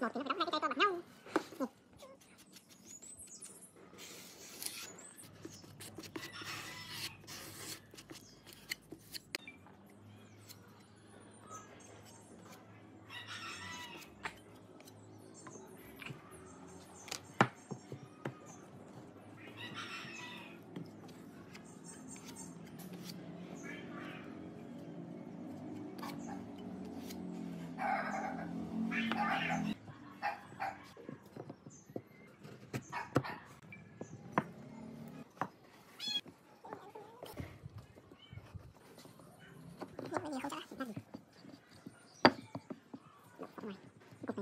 Thì nó đã.